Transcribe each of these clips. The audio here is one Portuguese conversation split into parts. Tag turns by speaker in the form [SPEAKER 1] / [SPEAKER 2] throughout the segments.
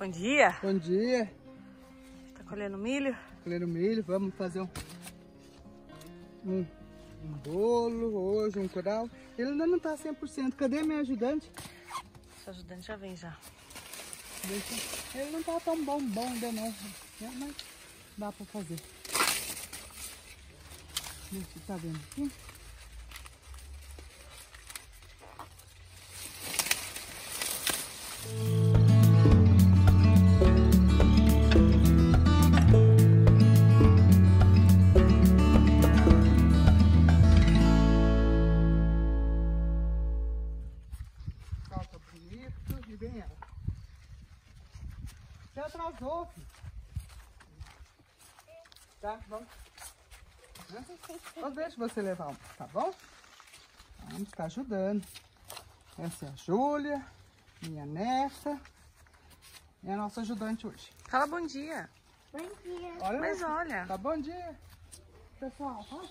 [SPEAKER 1] Bom dia.
[SPEAKER 2] bom dia.
[SPEAKER 1] Tá colhendo milho?
[SPEAKER 2] Colhendo milho, vamos fazer um, um, um bolo hoje, um curau. Ele ainda não tá 100%. Cadê minha ajudante?
[SPEAKER 1] Seu ajudante já vem já.
[SPEAKER 2] Ele não tá tão bom, bom ainda não. né? Mas dá pra fazer. Deixa tá vendo aqui. Você atrasou, filho. Tá, vamos. Então deixa você levar um, tá bom? Vamos estar ajudando. Essa é a Júlia, minha neta. É a nossa ajudante hoje.
[SPEAKER 1] Fala bom dia.
[SPEAKER 3] Bom dia.
[SPEAKER 2] Olha
[SPEAKER 1] Mas olha.
[SPEAKER 2] Tá bom dia, pessoal. ó.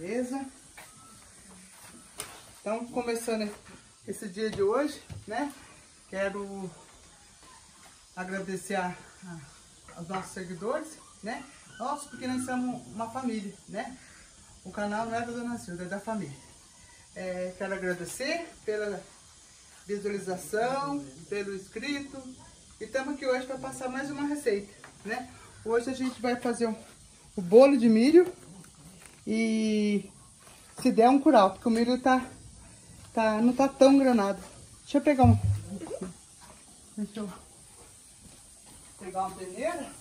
[SPEAKER 2] Beleza? Então, começando esse dia de hoje, né? Quero agradecer a, a- aos nossos seguidores, né? Nós, porque nós somos uma família, né? O canal não é da Dona Silvia, é da família. É, quero agradecer pela visualização, pelo inscrito. E estamos aqui hoje para passar mais uma receita, né? Hoje a gente vai fazer um, o bolo de milho e se der um curau, porque o milho tá, tá, não tá tão granado. Deixa eu pegar um. Deixa eu pegar uma peneira.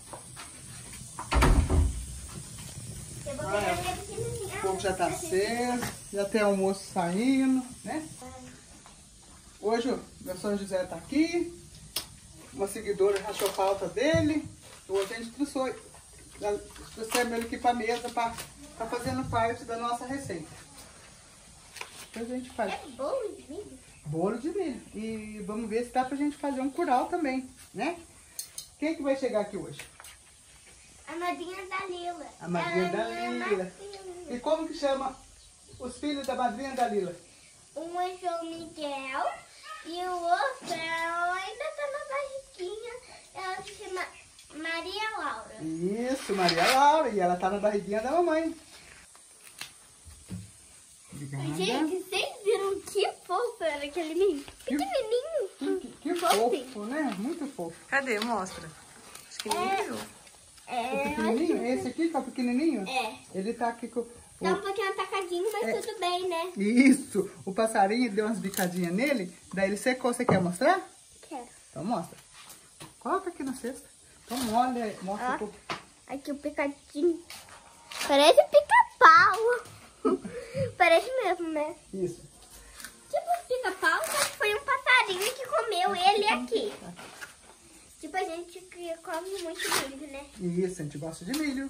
[SPEAKER 2] Ah, é. O fogo já tá aceso, já tem almoço saindo, né? Hoje o meu São José tá aqui, uma seguidora achou falta dele, hoje a gente trouxe, trouxemos ele aqui pra mesa pra tá fazendo parte da nossa receita. Depois a gente faz
[SPEAKER 3] É bolo de milho?
[SPEAKER 2] bolo de milho e vamos ver se dá pra gente fazer um curau também, né? Quem que vai chegar aqui hoje?
[SPEAKER 3] A madrinha da Lila.
[SPEAKER 2] A madrinha
[SPEAKER 3] Ela
[SPEAKER 2] da
[SPEAKER 3] é
[SPEAKER 2] Lila. E como que chama os filhos da madrinha da Lila?
[SPEAKER 3] Um é João Miguel e o outro ela ainda tá na barriguinha. Ela se chama Maria Laura.
[SPEAKER 2] Isso, Maria Laura. E ela tá na barriguinha da mamãe. Obrigada.
[SPEAKER 3] Gente, vocês viram que fofo era aquele menino? Pequenininho.
[SPEAKER 2] Que, que fofo, né? Muito fofo.
[SPEAKER 1] Cadê? Mostra. Acho que nem viu.
[SPEAKER 2] O
[SPEAKER 3] É,
[SPEAKER 2] pequenininho, esse aqui que é o pequenininho?
[SPEAKER 3] é.
[SPEAKER 2] Ele tá aqui com...
[SPEAKER 3] Tá um
[SPEAKER 2] O,
[SPEAKER 3] pouquinho atacadinho, mas
[SPEAKER 2] É.
[SPEAKER 3] tudo bem, né?
[SPEAKER 2] isso, o passarinho deu umas bicadinhas nele, daí ele secou. Você quer mostrar?
[SPEAKER 3] Quero.
[SPEAKER 2] Então mostra. Coloca aqui na cesta. Então olha, mostra
[SPEAKER 3] Ah.
[SPEAKER 2] um pouco.
[SPEAKER 3] Aqui o picadinho. Parece pica-pau. Parece mesmo, né?
[SPEAKER 2] Isso.
[SPEAKER 3] Tipo pica-pau, só que foi um passarinho que comeu ele aqui. Tipo a gente come muito milho, né?
[SPEAKER 2] Isso, a gente gosta de milho,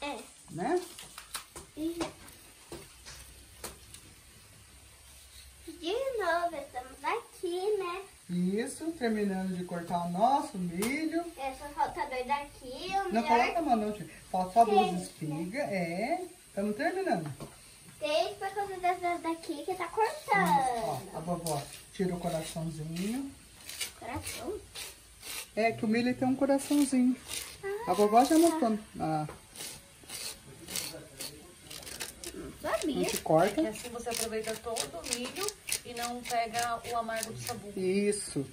[SPEAKER 3] É.
[SPEAKER 2] né?
[SPEAKER 3] E- De novo, estamos aqui, né?
[SPEAKER 2] Isso, terminando de cortar o nosso milho.
[SPEAKER 3] É só falta dois daqui, o
[SPEAKER 2] Não
[SPEAKER 3] melhor
[SPEAKER 2] coloca a mão não, tio. Falta só duas
[SPEAKER 3] Tem.
[SPEAKER 2] espigas. É, estamos terminando.
[SPEAKER 3] Três por causa dessas daqui que tá
[SPEAKER 2] Ó,
[SPEAKER 3] cortando.
[SPEAKER 2] a vovó tira o coraçãozinho.
[SPEAKER 3] Coração.
[SPEAKER 2] É que o milho tem um coraçãozinho. A vovó já mostrou. Ah,
[SPEAKER 3] Não
[SPEAKER 2] a
[SPEAKER 3] sabia.
[SPEAKER 2] gente corta.
[SPEAKER 1] E assim você aproveita todo o milho e não pega o amargo do sabu.
[SPEAKER 2] Isso.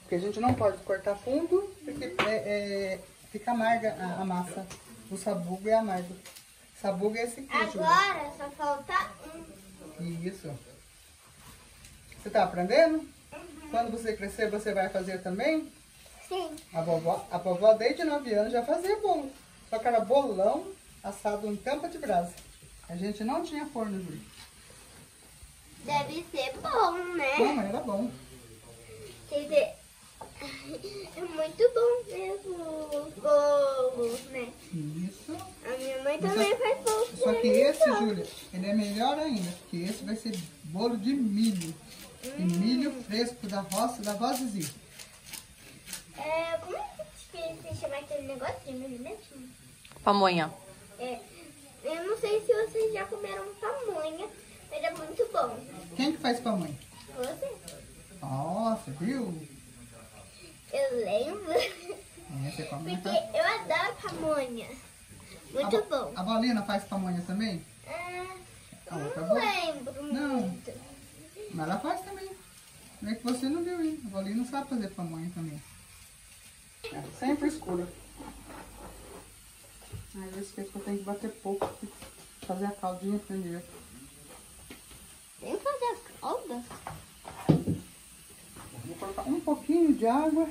[SPEAKER 2] Porque a gente não pode cortar fundo, porque é, é, fica amarga a, a massa. O sabugo é amargo. Sabugo é esse aqui, Júlia.
[SPEAKER 3] Agora só falta um.
[SPEAKER 2] Isso. Você tá aprendendo? Quando você crescer, você vai fazer também?
[SPEAKER 3] Sim.
[SPEAKER 2] A vovó, a vovó desde 9 anos já fazia bolo. Só que era bolão assado em tampa de brasa. A gente não tinha forno, Júlia.
[SPEAKER 3] Deve ser bom, né?
[SPEAKER 2] Não, mas era bom.
[SPEAKER 3] Quer dizer, é muito bom mesmo os bolos, né?
[SPEAKER 2] Isso.
[SPEAKER 3] A minha mãe
[SPEAKER 2] Mas
[SPEAKER 3] também
[SPEAKER 2] só-
[SPEAKER 3] faz bolo.
[SPEAKER 2] Só que esse, Júlia, ele é melhor ainda. Porque esse vai ser bolo de milho. E milho fresco da roça da Vó Zizi.
[SPEAKER 3] É, como é que se chama aquele negócio de milho mesmo?
[SPEAKER 1] Pamonha.
[SPEAKER 3] É, eu não sei se vocês já comeram pamonha, mas é muito bom.
[SPEAKER 2] Quem que faz pamonha?
[SPEAKER 3] Você?
[SPEAKER 2] Nossa, viu?
[SPEAKER 3] Eu lembro.
[SPEAKER 2] É, você come
[SPEAKER 3] Porque eu adoro pamonha. Muito
[SPEAKER 2] a, Bo-
[SPEAKER 3] bom.
[SPEAKER 2] A Bolina faz pamonha também?
[SPEAKER 3] Ah,
[SPEAKER 2] A outra
[SPEAKER 3] não
[SPEAKER 2] boa?
[SPEAKER 3] lembro
[SPEAKER 2] Não.
[SPEAKER 3] muito.
[SPEAKER 2] Mas ela faz também. É que você não viu, hein? A Bolina sabe fazer pamonha também. É, sempre escura. Aí eu esqueço que eu tenho que bater pouco. Fazer a caldinha primeiro.
[SPEAKER 3] Tem que fazer a calda?
[SPEAKER 2] Vou colocar um pouquinho de água.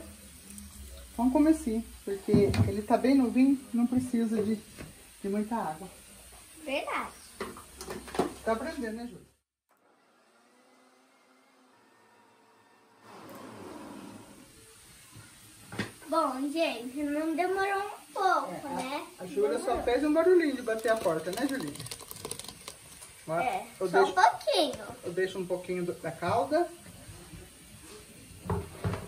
[SPEAKER 2] Um comecinho. Porque ele tá bem novinho, não precisa de, de muita água.
[SPEAKER 3] Verdade.
[SPEAKER 2] Tá aprendendo, né, Júlia?
[SPEAKER 3] Bom, gente, não demorou um pouco, né?
[SPEAKER 2] A Júlia só fez um barulhinho de bater a porta, né, Julinha? Agora,
[SPEAKER 3] É,
[SPEAKER 2] eu,
[SPEAKER 3] só um
[SPEAKER 2] deixo,
[SPEAKER 3] pouquinho.
[SPEAKER 2] eu deixo um pouquinho da calda.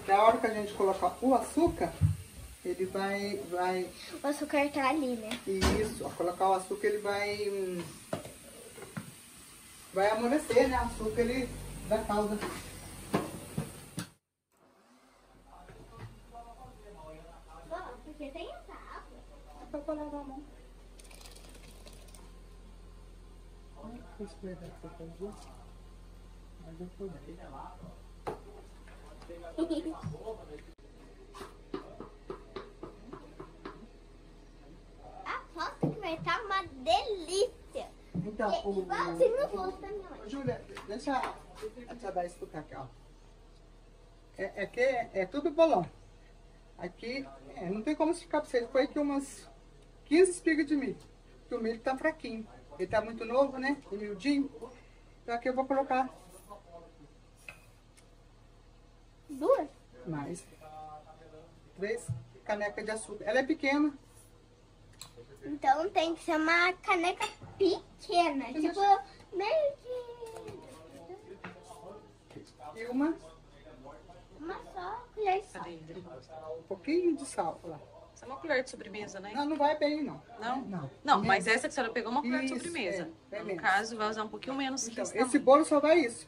[SPEAKER 2] Que a hora que a gente colocar o açúcar, ele vai, vai
[SPEAKER 3] O açúcar tá ali, né?
[SPEAKER 2] Isso, ao colocar o açúcar ele vai. Vai amolecer, né? O açúcar ele da calda.
[SPEAKER 3] Bom, porque tem essa água.
[SPEAKER 2] Só pra lavar a mão. Olha que escreve que você fazia. Mas eu fui bem.
[SPEAKER 3] Aposto que vai estar uma delícia.
[SPEAKER 2] Então,
[SPEAKER 3] É
[SPEAKER 2] o.
[SPEAKER 3] o gosto da minha mãe.
[SPEAKER 2] Júlia, deixa a tia dar explicar aqui, ó. É, é que é, é tudo bolão. Aqui, é, não tem como explicar pra vocês. Foi aqui umas 15 espigas de milho. Porque o milho tá fraquinho. Ele tá muito novo, né? E miudinho. Então aqui eu vou colocar
[SPEAKER 3] Duas?
[SPEAKER 2] mais três canecas de açúcar. Ela é pequena.
[SPEAKER 3] Então tem que ser uma caneca pequena.
[SPEAKER 2] Mas
[SPEAKER 3] Tipo, meio que.
[SPEAKER 2] E uma,
[SPEAKER 3] Uma só colher de sal.
[SPEAKER 2] Um pouquinho de sal. Lá.
[SPEAKER 1] Isso é uma colher de sobremesa, né?
[SPEAKER 2] Não, não vai bem, não.
[SPEAKER 1] Não?
[SPEAKER 2] Não.
[SPEAKER 1] Não, mas essa que a senhora pegou é uma colher de
[SPEAKER 2] Isso,
[SPEAKER 1] sobremesa.
[SPEAKER 2] é, é
[SPEAKER 1] no
[SPEAKER 2] menos.
[SPEAKER 1] caso, vai usar um pouquinho menos que
[SPEAKER 2] Então,
[SPEAKER 1] esse tamanho.
[SPEAKER 2] bolo só vai isso.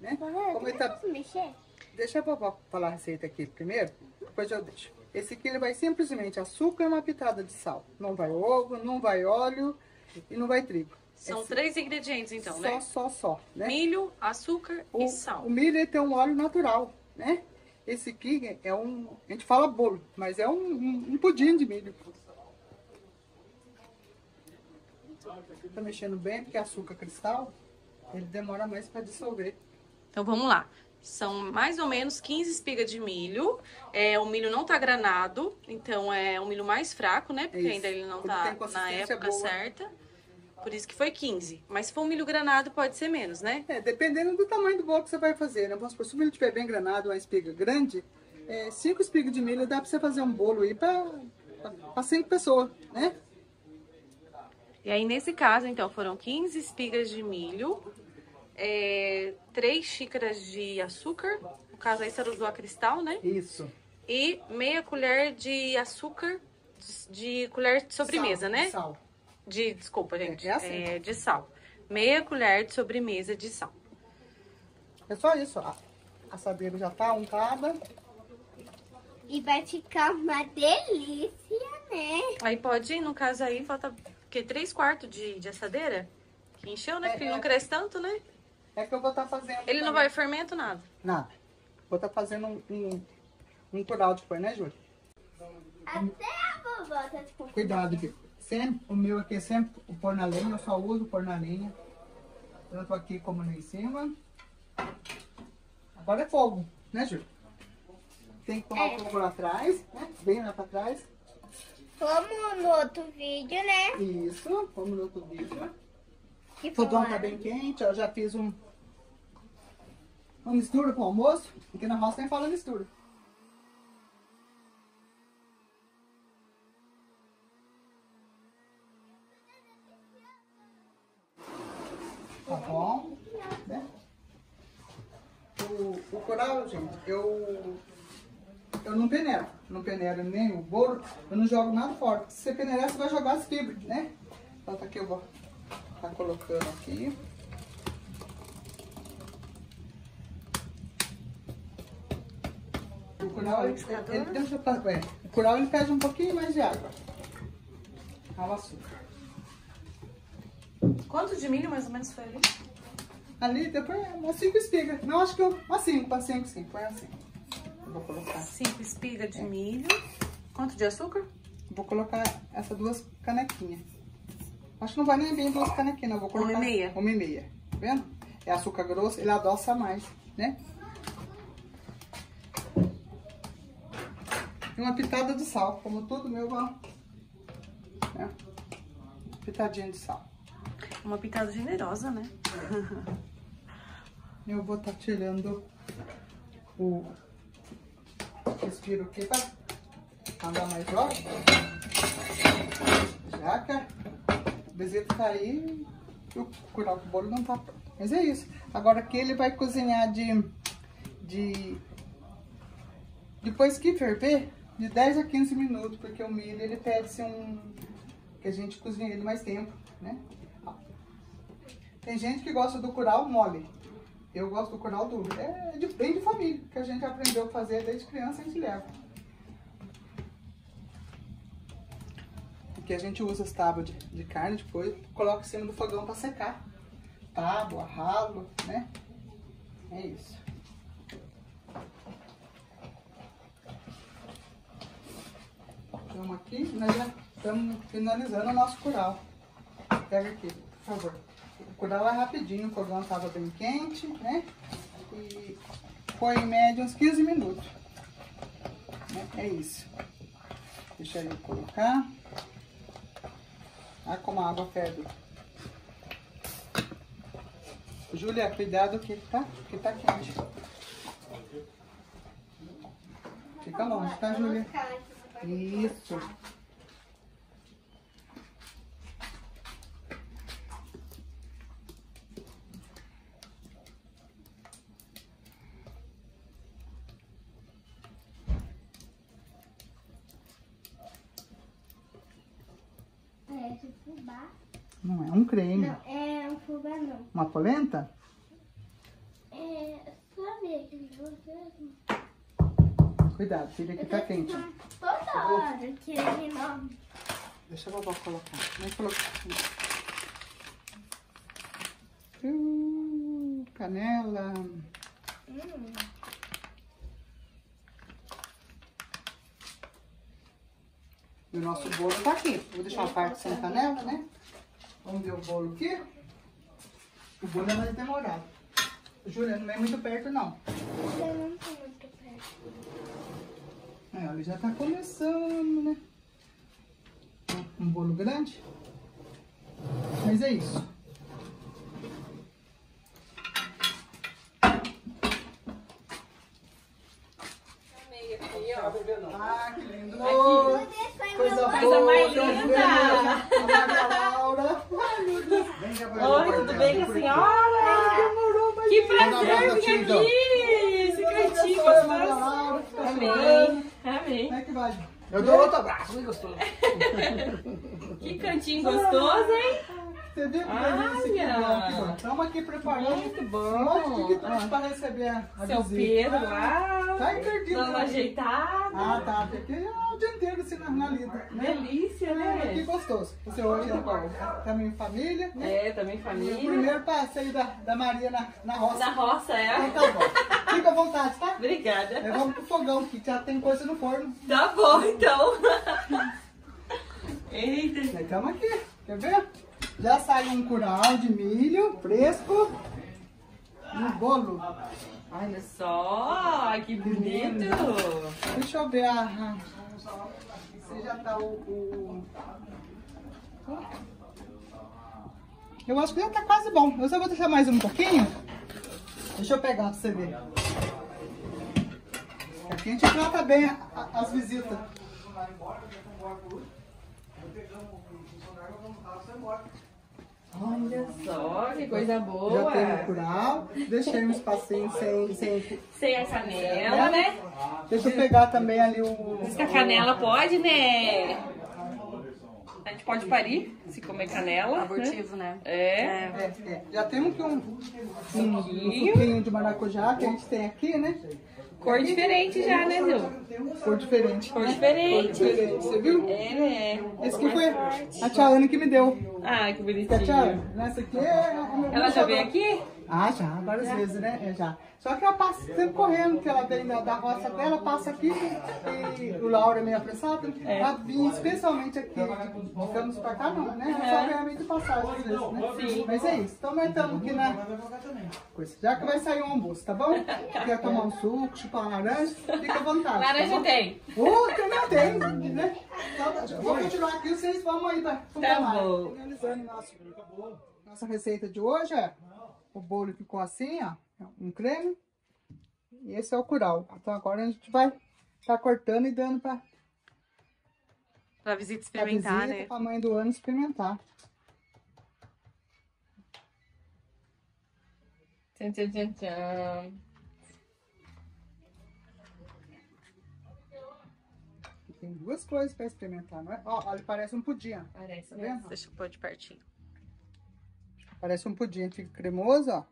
[SPEAKER 2] Né? Como ele tá
[SPEAKER 3] mexer?
[SPEAKER 2] Deixa a vovó falar a receita aqui primeiro, depois eu deixo. Esse aqui ele vai simplesmente açúcar e uma pitada de sal. Não vai ovo, não vai óleo e não vai trigo.
[SPEAKER 1] São
[SPEAKER 2] É
[SPEAKER 1] três ingredientes, então,
[SPEAKER 2] só,
[SPEAKER 1] né?
[SPEAKER 2] só, só, né?
[SPEAKER 1] Milho, açúcar
[SPEAKER 2] O,
[SPEAKER 1] e sal.
[SPEAKER 2] o milho tem um óleo natural, né? Esse aqui é um, a gente fala bolo, mas é um, um, um pudim de milho. Tá mexendo bem porque açúcar cristal, ele demora mais para dissolver.
[SPEAKER 1] Então vamos lá. São mais ou menos 15 espigas de milho. É, o milho não tá granado, então é um milho mais fraco, né? Porque
[SPEAKER 2] Isso.
[SPEAKER 1] ainda ele não tá
[SPEAKER 2] tem
[SPEAKER 1] na época
[SPEAKER 2] boa.
[SPEAKER 1] certa. Por isso que foi 15. Mas se for um milho granado, pode ser menos, né?
[SPEAKER 2] É, dependendo do tamanho do bolo que você vai fazer, né? Vamos supor, se o milho estiver bem granado, uma espiga grande, é, cinco espigas de milho dá pra você fazer um bolo aí pra cinco pessoas, né?
[SPEAKER 1] E aí, nesse caso, então, foram 15 espigas de milho, é, 3 xícaras de açúcar, no caso aí você usou a cristal, né?
[SPEAKER 2] Isso.
[SPEAKER 1] E meia colher de açúcar de, de colher de sobremesa,
[SPEAKER 2] Sal,
[SPEAKER 1] né?
[SPEAKER 2] Sal.
[SPEAKER 1] De, desculpa, gente.
[SPEAKER 2] É assim.
[SPEAKER 1] de sal. Meia colher de sobremesa de sal.
[SPEAKER 2] É só isso, ó. A assadeira já tá untada.
[SPEAKER 3] E vai ficar uma delícia, né?
[SPEAKER 1] Aí pode, no caso aí, falta quê? 3 quartos de, de assadeira? Que encheu, né?
[SPEAKER 2] É,
[SPEAKER 1] Porque ele não
[SPEAKER 2] é.
[SPEAKER 1] cresce tanto, né?
[SPEAKER 2] É que eu vou estar fazendo.
[SPEAKER 1] Ele não
[SPEAKER 2] também.
[SPEAKER 1] vai fermento, nada.
[SPEAKER 2] Nada. Vou estar fazendo um, um, um curau depois, né, Júlia?
[SPEAKER 3] Até a vovó tá tipo.
[SPEAKER 2] Cuidado, aqui. Sempre, o meu aqui é sempre o pôr na lenha, eu só uso o pôr na lenha. Tanto aqui como lá em cima. Agora é fogo, né, Júlia? Tem que tomar
[SPEAKER 3] É.
[SPEAKER 2] o fogo lá atrás, né? Bem lá pra trás.
[SPEAKER 3] Como no outro vídeo, né?
[SPEAKER 2] Isso, como no outro vídeo.
[SPEAKER 3] Que
[SPEAKER 2] O fogão tá bem quente, eu já fiz um uma mistura com o almoço. Aqui na roça nem fala mistura. Tá bom, né? O, o coral, gente, eu eu não peneiro. Não peneiro nem o bolo, eu não jogo nada fora. Se você peneirar, você vai jogar as fibras, né? Então tá aqui, eu vou tá colocando aqui. O curau, ele, ele, deixa é, o curau ele pede um pouquinho mais de água. Ao açúcar.
[SPEAKER 1] Quanto de milho mais ou menos foi ali?
[SPEAKER 2] Ali, depois, umas 5 espigas. Não, acho que eu, umas 5, para 5, sim. Põe assim. Vou colocar.
[SPEAKER 1] 5 espigas de milho. Quanto de açúcar?
[SPEAKER 2] Vou colocar essas duas canequinhas. Acho que não vai nem bem duas canequinhas, não. Vou colocar
[SPEAKER 1] Uma e meia.
[SPEAKER 2] Uma e meia. Tá vendo? É açúcar grosso, ele adoça mais, né? E uma pitada de sal, como tudo meu, ó. Né? Pitadinha de sal.
[SPEAKER 1] Uma pitada generosa, né?
[SPEAKER 2] Eu vou estar tirando o respiro aqui para andar mais que o bezerro tá aí e o curau com bolo não tá pronto. Mas é isso. Agora aqui ele vai cozinhar de... de depois que ferver, de 10 a 15 minutos, porque o milho ele pede um... que a gente cozinhe ele mais tempo, né? Tem gente que gosta do curau mole. Eu gosto do curau duro. É de, bem de família, que a gente aprendeu a fazer desde criança a gente leva. Aqui a gente usa as tábuas de, de carne, depois coloca em cima do fogão para secar. Tábua, ralo, né? É isso. Estamos aqui, nós já estamos finalizando o nosso curau. Pega aqui, por favor. O curau é rapidinho, o fogão estava bem quente, né? E foi em média uns 15 minutos. É isso. Deixa eu colocar. Olha como a água ferve. Júlia, cuidado que tá, que tá quente. Fica longe, tá, Júlia? Isso.
[SPEAKER 3] Parece fubá.
[SPEAKER 2] Não é um creme.
[SPEAKER 3] Não, é um fubá não.
[SPEAKER 2] Uma polenta?
[SPEAKER 3] É só mesmo.
[SPEAKER 2] Cuidado, filha, que tá quente.
[SPEAKER 3] Toda hora que ele não...
[SPEAKER 2] Deixa a vovó colocar. Vem colocar. Uh, canela.
[SPEAKER 3] Hum.
[SPEAKER 2] E o nosso bolo tá aqui. Vou deixar uma parte sem canela, né? Vamos ver o bolo aqui. O bolo é mais demorado. Júlia, não é muito perto, não.
[SPEAKER 3] Eu não tô muito perto.
[SPEAKER 2] É, ele já tá começando, né? Um bolo grande. Mas é isso. Ah, que lindo! Coisa
[SPEAKER 3] Coisa
[SPEAKER 2] boa!
[SPEAKER 1] mais linda!
[SPEAKER 2] Laura! Ai, meu Deus!
[SPEAKER 1] Oi, tudo bem com a senhora? Que prazer vir aqui! Esse cantinho gostoso. Amém, amém.
[SPEAKER 2] Como é que vai?
[SPEAKER 4] Eu dou outro abraço, muito gostoso.
[SPEAKER 1] Que cantinho gostoso, hein?
[SPEAKER 2] Você viu que que
[SPEAKER 1] Olha!
[SPEAKER 2] que. Estamos aqui preparando
[SPEAKER 1] Muito bom.
[SPEAKER 2] monte de trouxe para receber a, a
[SPEAKER 1] Seu
[SPEAKER 2] visita.
[SPEAKER 1] Pedro lá.
[SPEAKER 2] Tá perdido.
[SPEAKER 1] Dando uma
[SPEAKER 2] né?
[SPEAKER 1] ajeitada.
[SPEAKER 2] Ah, tá. É o dia inteiro assim na, na lida. Né?
[SPEAKER 1] Delícia,
[SPEAKER 2] É, que
[SPEAKER 1] né?
[SPEAKER 2] gostoso. Você hoje é qual? Também família. né?
[SPEAKER 1] É, também
[SPEAKER 2] E o
[SPEAKER 1] família.
[SPEAKER 2] primeiro passeio da, da Maria na, na roça.
[SPEAKER 1] Na roça, é?
[SPEAKER 2] Então tá bom. Fica à vontade, tá?
[SPEAKER 1] Obrigada.
[SPEAKER 2] É, vamos pro fogão, que já tem coisa no forno.
[SPEAKER 1] Tá bom, então. Eita.
[SPEAKER 2] Estamos aqui. Quer ver? Já saiu um curau de milho fresco. E o bolo.
[SPEAKER 1] Olha só, que bonito.
[SPEAKER 2] Deixa eu ver a. a- Se já tá o, o- Eu acho que já tá quase bom. Eu só vou deixar mais um pouquinho. Deixa eu pegar pra você ver. Aqui a gente trata bem a- a- as visitas.
[SPEAKER 4] Olha só, que coisa
[SPEAKER 2] Já
[SPEAKER 4] boa.
[SPEAKER 2] tem o curau. Deixei um espacinho sem, sem...
[SPEAKER 4] Sem a canela, né?
[SPEAKER 2] Deixa eu pegar também ali o...
[SPEAKER 4] Diz que a canela pode, né? A gente pode parir se comer canela.
[SPEAKER 1] Abortivo, né?
[SPEAKER 4] É.
[SPEAKER 2] É, é. Já temos aqui um, um, um
[SPEAKER 4] suquinho
[SPEAKER 2] de maracujá que a gente tem aqui, né?
[SPEAKER 4] Cor diferente já, né, Zil?
[SPEAKER 2] Cor diferente.
[SPEAKER 4] Cor
[SPEAKER 2] Cor
[SPEAKER 4] diferente.
[SPEAKER 2] você viu?
[SPEAKER 4] É, né?
[SPEAKER 2] Esse aqui foi a tia Ana que me deu.
[SPEAKER 4] Ah, que
[SPEAKER 2] tia
[SPEAKER 4] bonitinho.
[SPEAKER 2] Ana, essa aqui é...
[SPEAKER 4] Ela já veio aqui?
[SPEAKER 2] Ah, já, várias vezes, né? É, já. Só que ela passa sempre correndo, porque ela vem da, da roça dela, passa aqui e o Laura é meio apressado. Ela vinha especialmente aqui, Campos pra cá, não, né? Ela só meio de passagem às vezes, né?
[SPEAKER 4] Sim.
[SPEAKER 2] Mas é isso. Então nós estamos aqui na coisa. Já que vai sair um almoço, tá bom? Quer tomar um suco, chupar uma laranja, fica à vontade.
[SPEAKER 4] Laranja
[SPEAKER 2] tá
[SPEAKER 4] tem.
[SPEAKER 2] Oh, também tem, né? Então, vou continuar aqui, vocês vão aí pra
[SPEAKER 4] Tá bom.
[SPEAKER 2] Finalizando nosso, nossa receita de hoje, é o bolo ficou assim, ó, um creme. E esse é o curau. Então agora a gente vai tá cortando e dando pra,
[SPEAKER 4] Pra visita
[SPEAKER 2] pra
[SPEAKER 4] experimentar,
[SPEAKER 2] visita,
[SPEAKER 4] né?
[SPEAKER 2] pra mãe do ano experimentar.
[SPEAKER 4] Tchan, tchan, tchan, tchan.
[SPEAKER 2] Tem duas coisas pra experimentar, não é? Ó, olha, parece um pudim, ó.
[SPEAKER 4] Parece,
[SPEAKER 2] Tá
[SPEAKER 4] né?
[SPEAKER 2] vendo?
[SPEAKER 4] Deixa eu pôr de pertinho.
[SPEAKER 2] Parece um pudim, fica cremoso, ó.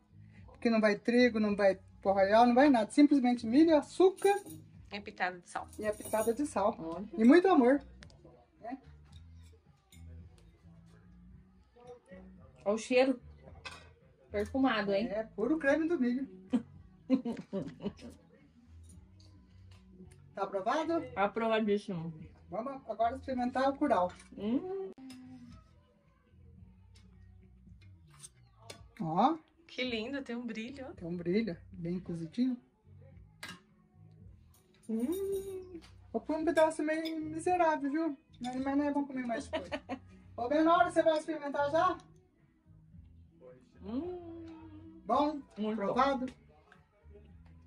[SPEAKER 2] Porque não vai trigo, não vai pó royal, não vai nada. Simplesmente milho, açúcar
[SPEAKER 4] É pitada de sal.
[SPEAKER 2] e a pitada de sal.
[SPEAKER 4] Olha.
[SPEAKER 2] E muito amor.
[SPEAKER 4] Olha o cheiro. Perfumado, hein?
[SPEAKER 2] É puro creme do milho. tá aprovado?
[SPEAKER 4] Aprovadíssimo.
[SPEAKER 2] Vamos agora experimentar o curau.
[SPEAKER 4] Hum,
[SPEAKER 2] Ó,
[SPEAKER 4] que lindo, tem um brilho.
[SPEAKER 2] tem um brilho, bem cozidinho.
[SPEAKER 4] Hum.
[SPEAKER 2] Vou pôr um pedaço meio miserável, viu? Mas, mas não é bom comer mais coisa. Ô, Benora, você vai experimentar já?
[SPEAKER 4] Hum.
[SPEAKER 2] Bom?
[SPEAKER 4] Muito bom.
[SPEAKER 2] Aprovado?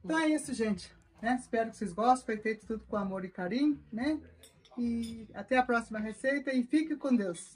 [SPEAKER 2] Então é isso, gente. né? Espero que vocês gostem. Foi feito tudo com amor e carinho, né? E até a próxima receita e fique com Deus.